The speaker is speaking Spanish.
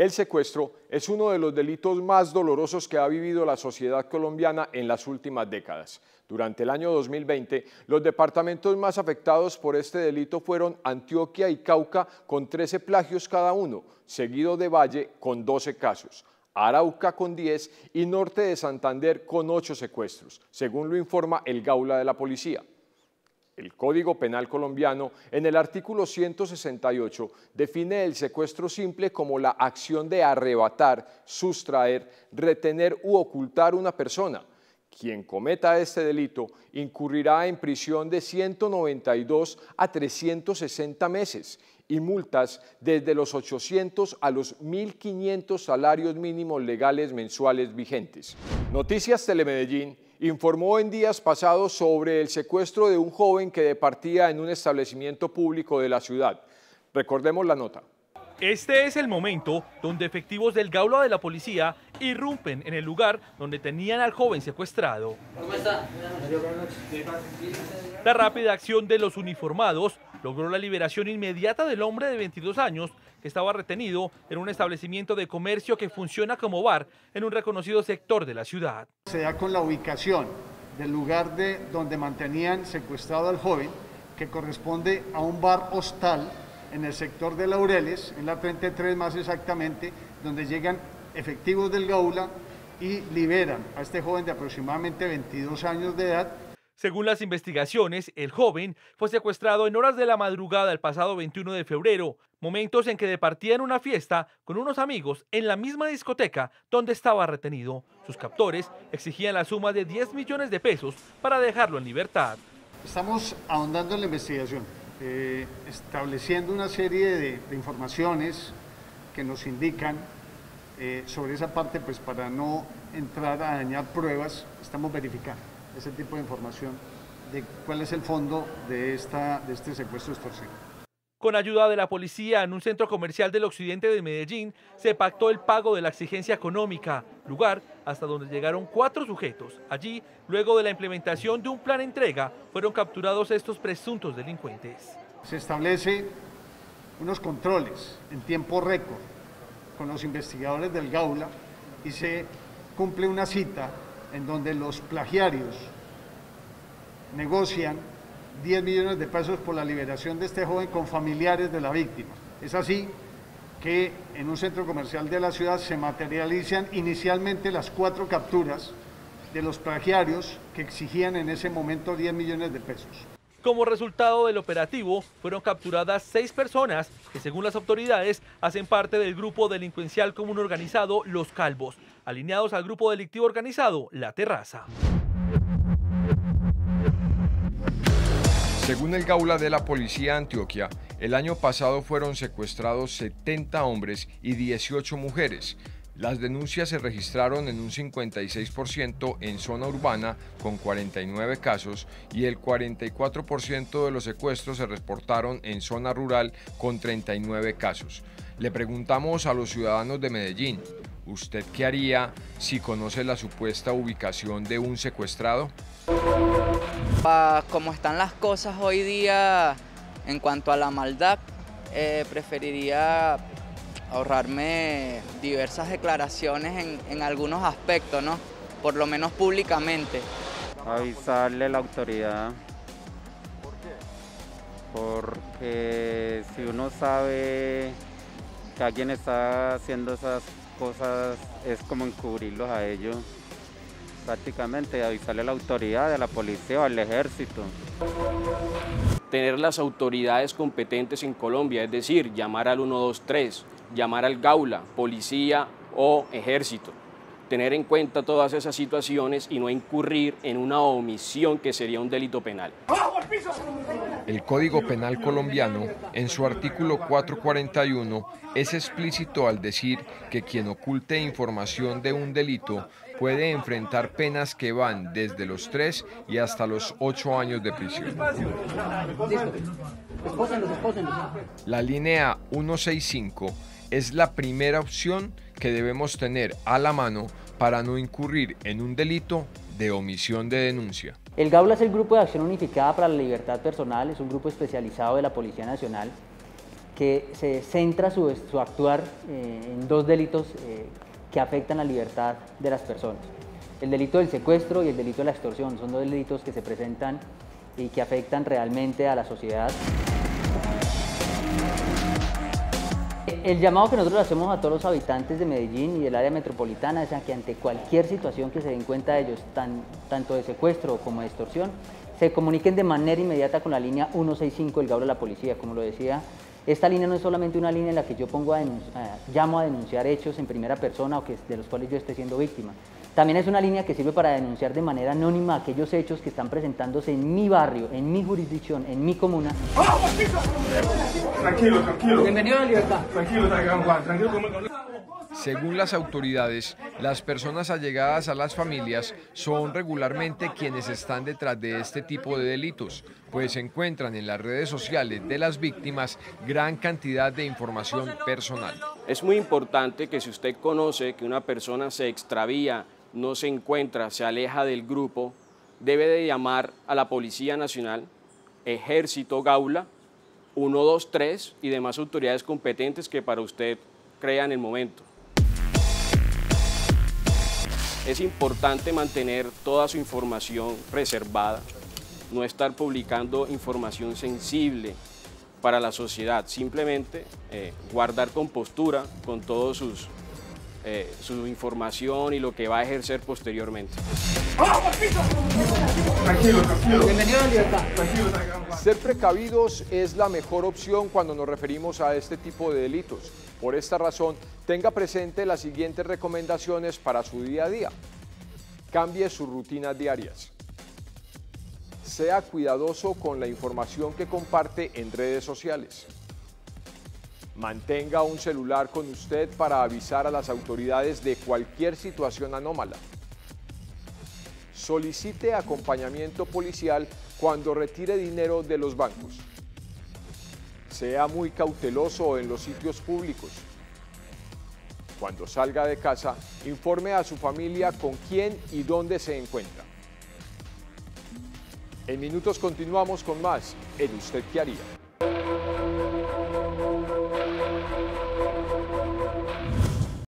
El secuestro es uno de los delitos más dolorosos que ha vivido la sociedad colombiana en las últimas décadas. Durante el año 2020, los departamentos más afectados por este delito fueron Antioquia y Cauca con 13 plagios cada uno, seguido de Valle con 12 casos. Arauca con 10 y Norte de Santander con 8 secuestros, según lo informa el Gaula de la Policía. Código Penal colombiano, en el artículo 168, define el secuestro simple como la acción de arrebatar, sustraer, retener u ocultar una persona. Quien cometa este delito incurrirá en prisión de 192 a 360 meses y multas desde los 800 a los 1.500 salarios mínimos legales mensuales vigentes. Noticias Telemedellín informó en días pasados sobre el secuestro de un joven que departía en un establecimiento público de la ciudad. Recordemos la nota. Este es el momento donde efectivos del Gaula de la policía irrumpen en el lugar donde tenían al joven secuestrado. ¿Cómo está? La rápida acción de los uniformados logró la liberación inmediata del hombre de 22 años que estaba retenido en un establecimiento de comercio que funciona como bar en un reconocido sector de la ciudad. Se da con la ubicación del lugar de donde mantenían secuestrado al joven, que corresponde a un bar hostal en el sector de Laureles, en la 33 más exactamente, donde llegan efectivos del Gaula y liberan a este joven de aproximadamente 22 años de edad. Según las investigaciones, el joven fue secuestrado en horas de la madrugada el pasado 21 de febrero, momentos en que departía en una fiesta con unos amigos en la misma discoteca donde estaba retenido. Sus captores exigían la suma de 10 millones de pesos para dejarlo en libertad. Estamos ahondando en la investigación. Eh, estableciendo una serie de, informaciones que nos indican eh, sobre esa parte, pues para no entrar a dañar pruebas, estamos verificando ese tipo de información de cuál es el fondo de, esta, de este secuestro extorsivo. Con ayuda de la policía en un centro comercial del occidente de Medellín, se pactó el pago de la exigencia económica, lugar hasta donde llegaron cuatro sujetos. Allí, luego de la implementación de un plan entrega, fueron capturados estos presuntos delincuentes. Se establece unos controles en tiempo récord con los investigadores del Gaula y se cumple una cita en donde los plagiarios negocian 10 millones de pesos por la liberación de este joven con familiares de la víctima. Es así que en un centro comercial de la ciudad se materializan inicialmente las cuatro capturas de los plagiarios que exigían en ese momento 10 millones de pesos. Como resultado del operativo, fueron capturadas seis personas que según las autoridades hacen parte del grupo delincuencial común organizado Los Calvos, alineados al grupo delictivo organizado La Terraza. Según el Gaula de la Policía Antioquia, el año pasado fueron secuestrados 70 hombres y 18 mujeres. Las denuncias se registraron en un 56% en zona urbana con 49 casos y el 44% de los secuestros se reportaron en zona rural con 39 casos. Le preguntamos a los ciudadanos de Medellín, ¿usted qué haría si conoce la supuesta ubicación de un secuestrado? Como están las cosas hoy día en cuanto a la maldad, eh, preferiría ahorrarme diversas declaraciones en, en, algunos aspectos, ¿no? Por lo menos públicamente. Avisarle a la autoridad. ¿Por qué? Porque si uno sabe que alguien está haciendo esas cosas, es como encubrirlos a ellos prácticamente avisarle a la autoridad, a la policía o al ejército. Tener las autoridades competentes en Colombia, es decir, llamar al 123, llamar al Gaula, policía o ejército. Tener en cuenta todas esas situaciones y no incurrir en una omisión que sería un delito penal. El Código Penal colombiano, en su artículo 441, es explícito al decir que quien oculte información de un delito puede enfrentar penas que van desde los 3 y hasta los 8 años de prisión. La línea 165 es la primera opción que debemos tener a la mano para no incurrir en un delito de omisión de denuncia. El GAULA es el Grupo de Acción Unificada para la Libertad Personal, es un grupo especializado de la Policía Nacional que se centra su, actuar eh, en dos delitos eh, que afectan la libertad de las personas. El delito del secuestro y el delito de la extorsión son dos delitos que se presentan y que afectan realmente a la sociedad. El llamado que nosotros hacemos a todos los habitantes de Medellín y del área metropolitana es a que ante cualquier situación que se den cuenta de ellos, tanto de secuestro como de extorsión, se comuniquen de manera inmediata con la línea 165 del Gauro de la Policía. Como lo decía, esta línea no es solamente una línea en la que yo pongo a llamo a denunciar hechos en primera persona o que, de los cuales yo esté siendo víctima. También es una línea que sirve para denunciar de manera anónima aquellos hechos que están presentándose en mi barrio, en mi jurisdicción, en mi comuna. Tranquilo, tranquilo. Bienvenido a la libertad. Tranquilo, tranquilo, tranquilo. Según las autoridades, las personas allegadas a las familias son regularmente quienes están detrás de este tipo de delitos, pues encuentran en las redes sociales de las víctimas gran cantidad de información personal. Es muy importante que si usted conoce que una persona se extravía, no se encuentra, se aleja del grupo, debe de llamar a la Policía Nacional, Ejército Gaula, 123 y demás autoridades competentes que para usted crean el momento. Es importante mantener toda su información reservada, no estar publicando información sensible para la sociedad, simplemente eh, guardar compostura con todos sus eh, su información y lo que va a ejercer posteriormente. Tranquilo, tranquilo. Ser precavidos es la mejor opción cuando nos referimos a este tipo de delitos. Por esta razón, tenga presente las siguientes recomendaciones para su día a día. Cambie sus rutinas diarias. Sea cuidadoso con la información que comparte en redes sociales. Mantenga un celular con usted para avisar a las autoridades de cualquier situación anómala. Solicite acompañamiento policial cuando retire dinero de los bancos. Sea muy cauteloso en los sitios públicos. Cuando salga de casa, informe a su familia con quién y dónde se encuentra. En minutos continuamos con más en Usted qué haría.